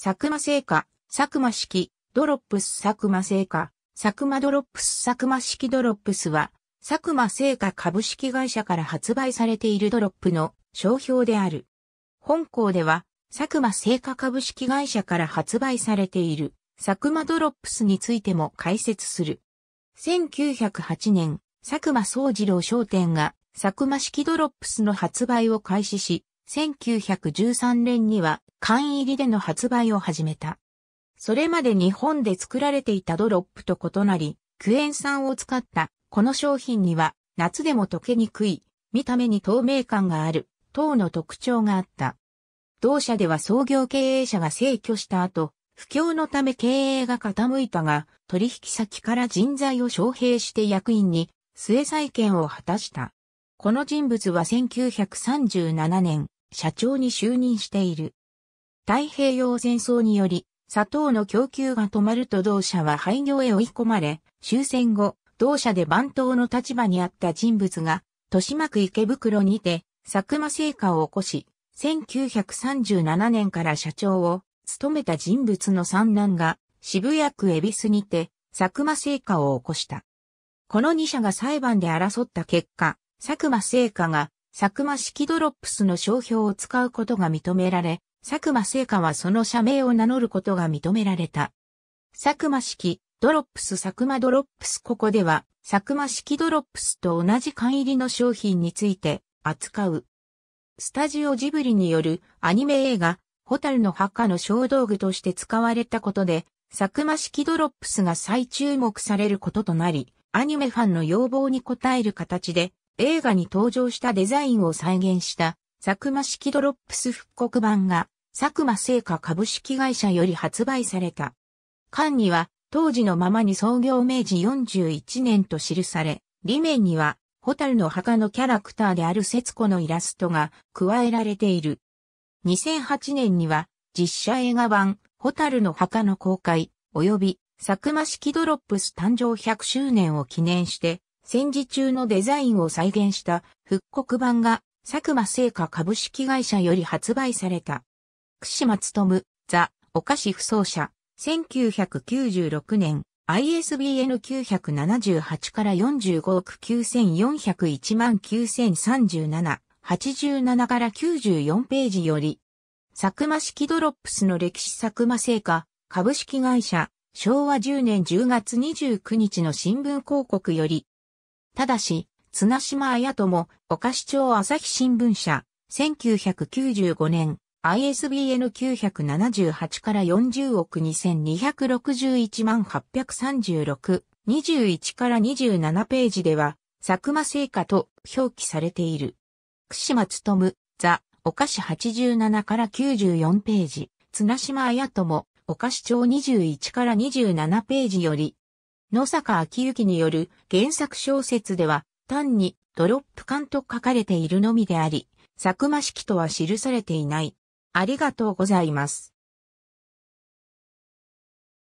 佐久間製菓、佐久間式、ドロップス佐久間製菓、佐久間ドロップス佐久間式ドロップスは、佐久間製菓株式会社から発売されているドロップの商標である。本項では、佐久間製菓株式会社から発売されている佐久間ドロップスについても解説する。1908年、佐久間総次郎商店が佐久間式ドロップスの発売を開始し、1913年には缶入りでの発売を始めた。それまで日本で作られていたドロップと異なり、クエン酸を使ったこの商品には夏でも溶けにくい、見た目に透明感がある、等の特徴があった。同社では創業経営者が逝去した後、不況のため経営が傾いたが、取引先から人材を招聘して役員に、末再建を果たした。この人物は1937年、社長に就任している。太平洋戦争により、砂糖の供給が止まると同社は廃業へ追い込まれ、終戦後、同社で番頭の立場にあった人物が、豊島区池袋にて、佐久間製菓を起こし、1937年から社長を務めた人物の三男が、渋谷区恵比寿にて、佐久間製菓を起こした。この2社が裁判で争った結果、佐久間製菓が佐久間式ドロップスの商標を使うことが認められ、佐久間製菓はその社名を名乗ることが認められた。佐久間式ドロップス佐久間ドロップスここでは、佐久間式ドロップスと同じ缶入りの商品について扱う。スタジオジブリによるアニメ映画、火垂るの墓の小道具として使われたことで、佐久間式ドロップスが再注目されることとなり、アニメファンの要望に応える形で、映画に登場したデザインを再現したサクマ式ドロップス復刻版が佐久間製菓株式会社より発売された。缶には当時のままに創業明治41年と記され、裏面には火垂るの墓のキャラクターである節子のイラストが加えられている。2008年には実写映画版火垂るの墓の公開及びサクマ式ドロップス誕生100周年を記念して戦時中のデザインを再現した復刻版が佐久間製菓株式会社より発売された。串間務ザ・お菓子不走者1996年 ISBN 978から45億9401万9037 87から94ページより佐久間式ドロップスの歴史佐久間製菓株式会社昭和10年10月29日の新聞広告よりただし、綱島綾友、お菓子町朝日新聞社、1995年、ISBN 978から40億2261万836、21から27ページでは、佐久間製菓と表記されている。串間務、ザ、お菓子87から94ページ、綱島綾友、お菓子町21から27ページより、野坂昭之による原作小説では単にドロップ缶と書かれているのみであり、佐久間式とは記されていない。ありがとうございます。